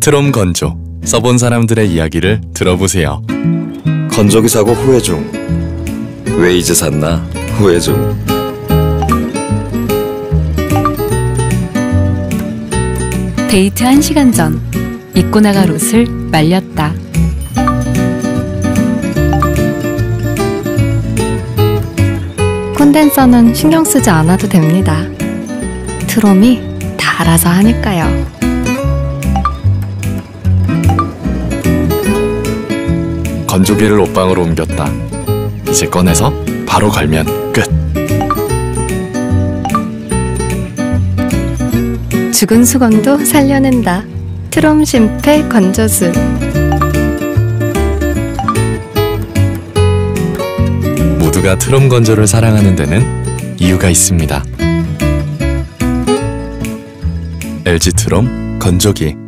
트롬 건조 써본 사람들의 이야기를 들어보세요. 건조기 사고 후회 중. 왜 이제 샀나? 후회 중. 데이트 1시간 전 입고 나갈 옷을 말렸다. 콘덴서는 신경 쓰지 않아도 됩니다. 트롬이 다 알아서 하니까요. 건조기를 옷방으로 옮겼다. 이제 꺼내서 바로 걸면 끝. 죽은 수건도 살려낸다. 트롬 심폐 건조술. 모두가 트롬 건조를 사랑하는 데는 이유가 있습니다. LG 트롬 건조기